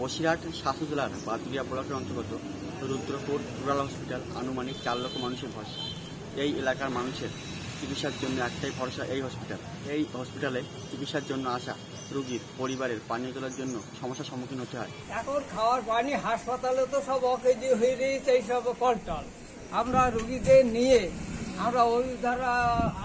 বসিরহাট স্বাস্থ্য জেলার বাদুরিয়া ব্লকের অন্তর্গত রুদ্রপুর রুরাল হসপিটাল আনুমানিক চার লক্ষ মানুষের ভরসা। এই এলাকার মানুষের চিকিৎসার জন্য একটাই ভরসা এই হসপিটাল। এই হসপিটালে চিকিৎসার জন্য আসা রোগীর পরিবারের পানীয় জলের জন্য সমস্যার সম্মুখীন হতে হয়। এখন খাওয়ার পানি হাসপাতালে তো সব অকেজি হয়ে রয়েছে, এই সব কন্ট্রোল। আমরা রুগীদের নিয়ে আমরা ওই ধারা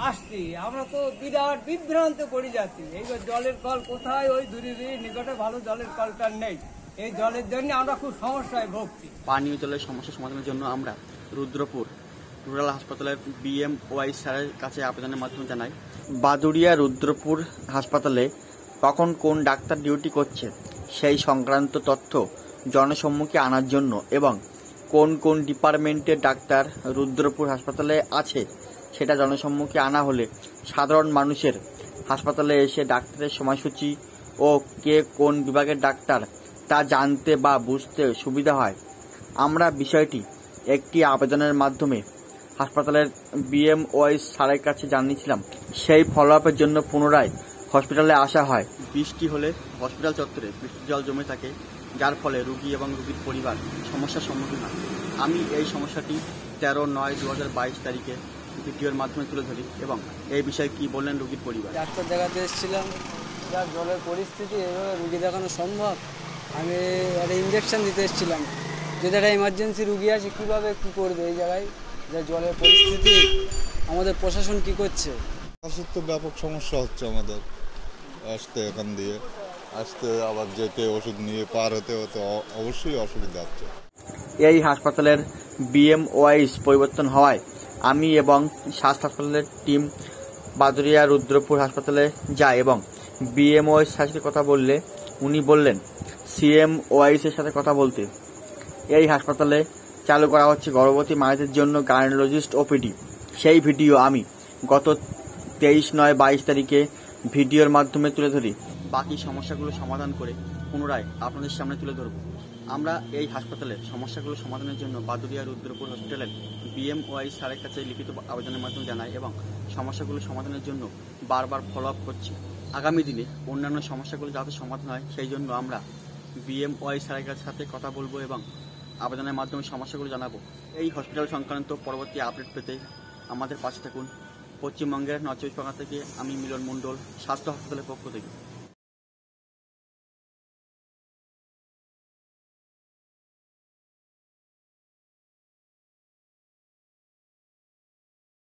আসছি। আমরা তো বিরাট বিভ্রান্ত পড়ে যাচ্ছি। এইবার জলের কল কোথায়? ওই দূরে দূরে নিকটে ভালো জলের কলটা নেই। এই জলের জন্য আমরা খুব সমস্যায় ভুগছি। পানীয় জলের সমস্যা সমাধানের জন্য আমরা রুদ্রপুর রুরাল হাসপাতালের বিএম ওয়াই স্যারের কাছে আবেদনের মাধ্যমে জানাই, বাদুড়িয়া রুদ্রপুর হাসপাতালে কখন কোন ডাক্তার ডিউটি করছে সেই সংক্রান্ত তথ্য জনসম্মুখে আনার জন্য এবং কোন কোন ডিপার্টমেন্টের ডাক্তার রুদ্রপুর হাসপাতালে আছে সেটা জনসম্মুখে আনা হলে সাধারণ মানুষের হাসপাতালে এসে ডাক্তারের সময়সূচি ও কে কোন বিভাগের ডাক্তার তা জানতে বা বুঝতে সুবিধা হয়। আমরা বিষয়টি একটি আবেদনের মাধ্যমে হাসপাতালের বিএমওয়াই স্যারের কাছে জানিয়েছিলাম। সেই ফলো আপের জন্য পুনরায় হসপিটালে আসা হয়। বৃষ্টি হলে হসপিটাল চত্বরে বৃষ্টির জল জমে থাকে যার ফলে রুগী এবং রুগীর পরিবার সমস্যার সম্মুখীন হয়। আমি এই সমস্যাটি তেরো নয় দু হাজার বাইশ তারিখে ভিডিওর মাধ্যমে তুলে ধরি এবং এই বিষয়ে কি বললেন রুগীর পরিবার? ডাক্তার দেখাতে এসেছিলাম। যা জলের পরিস্থিতি এভাবে রুগী দেখানো সম্ভব? আমি একটা ইঞ্জেকশন দিতে এসেছিলাম। যদি একটা এমার্জেন্সি রুগী আছে কীভাবে কী করবে এই জায়গায়? যা জলের পরিস্থিতি আমাদের প্রশাসন কি করছে? আসলে তো ব্যাপক সমস্যা হচ্ছে আমাদের। আসতে এখান দিয়ে আসতে আবার যেতে ওষুধ নিয়ে পার হতে হতে অবশ্যই অসুবিধা হচ্ছে। এই হাসপাতালের বিএমওয়াইস পরিবর্তন হওয়ায় আমি এবং স্বাস্থ্য হাসপাতালের টিম বাদুরিয়া রুদ্রপুর হাসপাতালে যায় এবং বিএমওয়াইস সাথে কথা বললে উনি বললেন সিএমওয়াইস এর সাথে কথা বলতে। এই হাসপাতালে চালু করা হচ্ছে গর্ভবতী মায়েদের জন্য গাইনোলজিস্ট ওপিডি। সেই ভিডিও আমি গত তেইশ নয় বাইশ তারিখে ভিডিওর মাধ্যমে তুলে ধরি। বাকি সমস্যাগুলো সমাধান করে পুনরায় আপনাদের সামনে তুলে ধরব। আমরা এই হাসপাতালের সমস্যাগুলো সমাধানের জন্য বাদুরিয়া রুদ্রপুর হসপিটালের বিএমওয়াই স্যারের কাছে লিখিত আবেদনের মাধ্যমে জানাই এবং সমস্যাগুলো সমাধানের জন্য বারবার ফলো আপ করছি। আগামী দিনে অন্যান্য সমস্যাগুলো যাতে সমাধান হয়, সেই জন্য আমরা বিএমওয়াই স্যারের সাথে কথা বলব এবং আবেদনের মাধ্যমে সমস্যাগুলো জানাব। এই হসপিটাল সংক্রান্ত পরবর্তী আপডেট পেতে আমাদের পাশে থাকুন। পশ্চিমবঙ্গের চব্বিশ থেকে আমি মিলন মণ্ডল, স্বাস্থ্য হাসপাতালের পক্ষ থেকে।